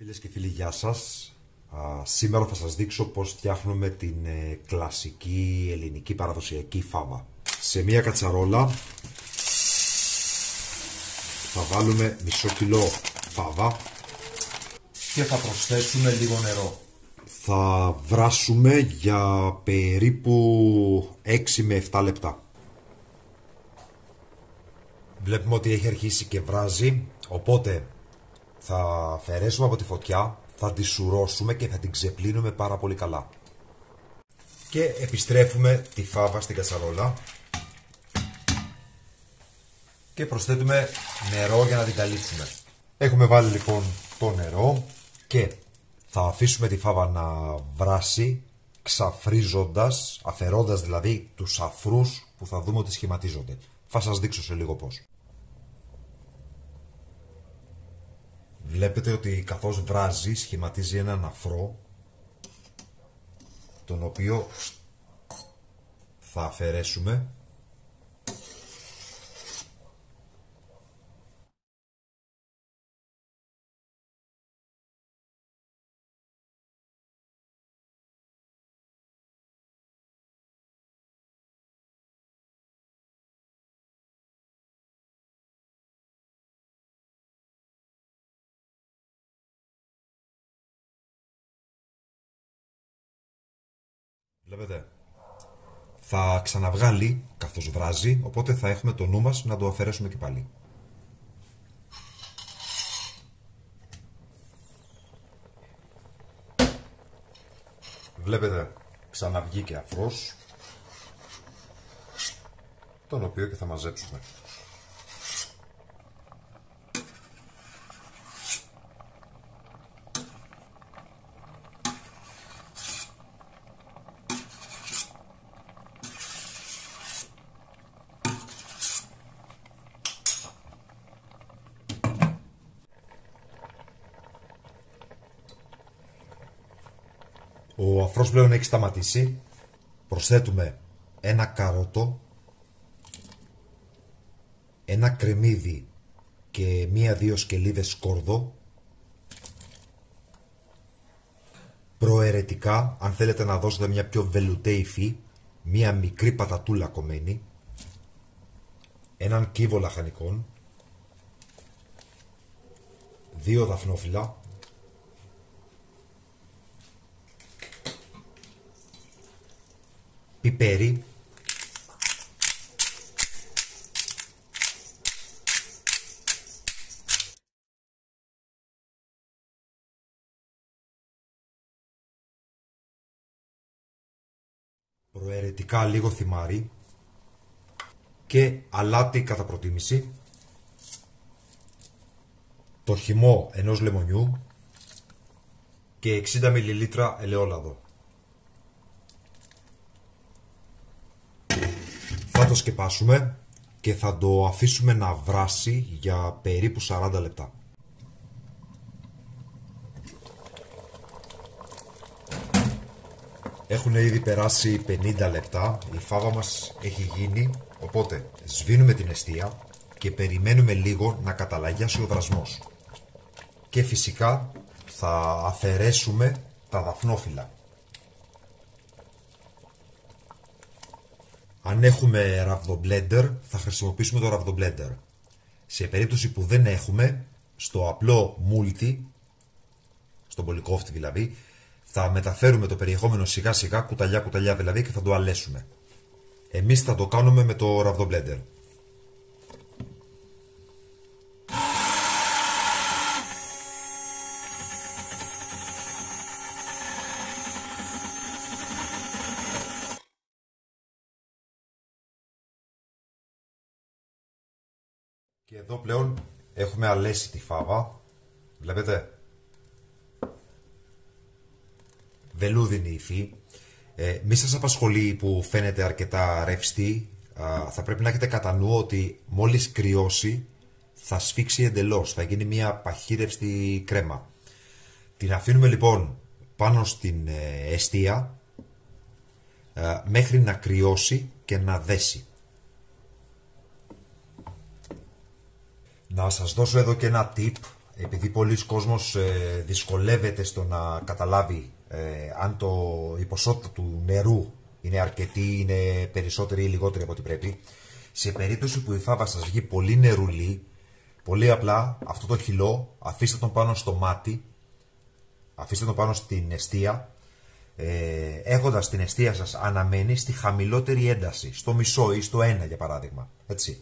Φίλες και φίλοι, γεια σας. Α, σήμερα θα σας δείξω πώς φτιάχνουμε την ε, κλασική ελληνική παραδοσιακή φάβα. Σε μία κατσαρόλα θα βάλουμε μισό κιλό φάβα και θα προσθέσουμε λίγο νερό. Θα βράσουμε για περίπου 6 με 7 λεπτά. Βλέπουμε ότι έχει αρχίσει και βράζει, οπότε θα αφαιρέσουμε από τη φωτιά, θα τη σουρώσουμε και θα την ξεπλύνουμε πάρα πολύ καλά. Και επιστρέφουμε τη φάβα στην κατσαρόλα και προσθέτουμε νερό για να την καλύψουμε. Έχουμε βάλει λοιπόν το νερό και θα αφήσουμε τη φάβα να βράσει ξαφρίζοντας, αφαιρώντας δηλαδή τους αφρούς που θα δούμε ότι σχηματίζονται. Θα σας δείξω σε λίγο πώς. Βλέπετε ότι καθώς βράζει σχηματίζει έναν αφρό τον οποίο θα αφαιρέσουμε Βλέπετε. Θα ξαναβγάλει καθώς βράζει, οπότε θα έχουμε το νου μας να το αφαιρέσουμε και πάλι. Βλέπετε, ξαναβγήκε αφρός, τον οποίο και θα μαζέψουμε. Ο αφρός πλέον έχει σταματήσει. Προσθέτουμε ένα καρότο, ένα κρεμμύδι και μία-δύο σκελίδες σκόρδο. Προαιρετικά, αν θέλετε να δώσετε μια πιο βελουτέ υφή, μία μικρή πατατούλα κομμένη, έναν κύβο λαχανικών, δύο δαφνόφυλλα, πιπέρι, προαιρετικά λίγο θυμάρι και αλάτι κατά προτίμηση, το χυμό ενός λεμονιού και 60 μιλιλίτρα ελαιόλαδο. Το σκεπάσουμε και θα το αφήσουμε να βράσει για περίπου 40 λεπτά. Έχουν ήδη περάσει 50 λεπτά, η φάβα μας έχει γίνει, οπότε σβήνουμε την αιστεία και περιμένουμε λίγο να καταλαγιάσει ο δρασμός. Και φυσικά θα αφαιρέσουμε τα δαφνόφυλλα. Αν έχουμε ραβδομπλέντερ, θα χρησιμοποιήσουμε το ραβδομπλέντερ. Σε περίπτωση που δεν έχουμε, στο απλό multi, στον πολυκόφτη δηλαδή, θα μεταφέρουμε το περιεχόμενο σιγά σιγά, κουταλιά κουταλιά δηλαδή και θα το αλέσουμε. Εμείς θα το κάνουμε με το ραβδομπλέντερ. Και εδώ πλέον έχουμε αλέσει τη φάβα. Βλέπετε. Βελούδινη υφή. Ε, μη σας απασχολεί που φαίνεται αρκετά ρευστή. θα πρέπει να έχετε κατά νου ότι μόλις κρυώσει θα σφίξει εντελώς. Θα γίνει μια παχύρευστη κρέμα. Την αφήνουμε λοιπόν πάνω στην ε, αιστεία ε, μέχρι να κρυώσει και να δέσει. Να σας δώσω εδώ και ένα tip. επειδή πολλοί κόσμος ε, δυσκολεύεται στο να καταλάβει ε, αν το, η ποσότητα του νερού είναι αρκετή, είναι περισσότερη ή λιγότερη από ό,τι πρέπει, σε περίπτωση που η φάβα σας βγει πολύ νερουλή, πολύ απλά αυτό το χυλό αφήστε τον πάνω στο μάτι, αφήστε τον πάνω στην αιστεία, ε, έχοντας την αιστεία σας αναμένη στη χαμηλότερη ένταση, στο μισό ή στο ένα για παράδειγμα. Έτσι.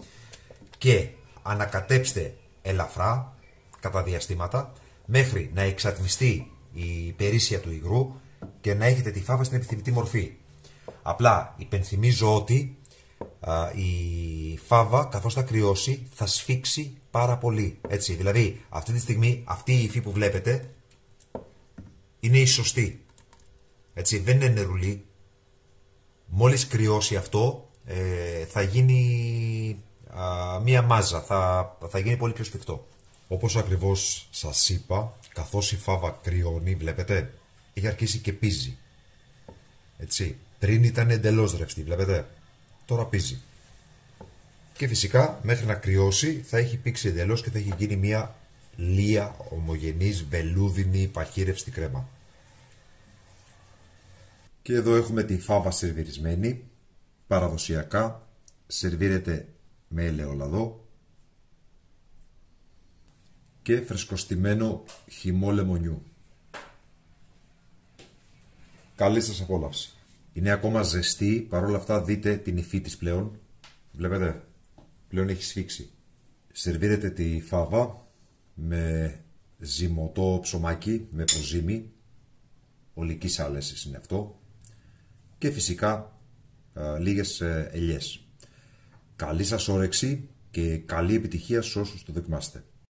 Και ανακατέψτε ελαφρά, κατά διαστήματα, μέχρι να εξατμιστεί η περίσσια του υγρού και να έχετε τη φάβα στην επιθυμητή μορφή. Απλά υπενθυμίζω ότι η φάβα καθώς θα κρυώσει θα σφίξει πάρα πολύ. Έτσι, δηλαδή αυτή τη στιγμή αυτή η υφή που βλέπετε είναι η σωστή. Έτσι, δεν είναι νερουλή. Μόλις κρυώσει αυτό ε, θα γίνει μία μάζα, θα, θα γίνει πολύ πιο σφιχτό. Όπως ακριβώς σας είπα, καθώς η φάβα κρυώνει, βλέπετε, έχει αρχίσει και πίζει. Έτσι. Πριν ήταν εντελώς ρευστή, βλέπετε. Τώρα πίζει. Και φυσικά μέχρι να κρυώσει θα έχει πήξει εντελώς και θα έχει γίνει μια λία ομογενής βελούδινη παχύρευστη κρέμα. Και εδώ έχουμε τη φάβα σερβιρισμένη. Παραδοσιακά σερβίρεται με ελαιόλαδο και φρεσκοστημένο χυμό λεμονιού. Καλή σας απόλαυση. Είναι ακόμα ζεστή, παρόλα αυτά δείτε την υφή της πλέον. Βλέπετε, πλέον έχει σφίξει. Σερβίρετε τη φάβα με ζυμωτό ψωμάκι, με προζύμι. Ολικής άλεσης είναι αυτό. Και φυσικά α, λίγες ε, ελιές. Καλή σας όρεξη και καλή επιτυχία σε όσους το δοκιμάσετε.